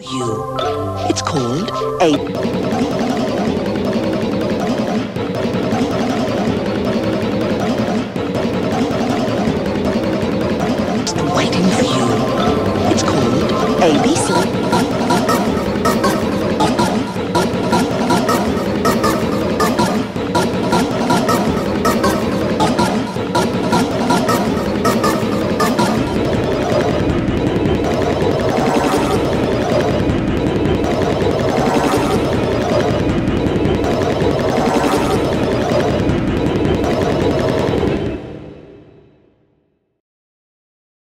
you. It's called a... It's waiting for you. It's called ABC.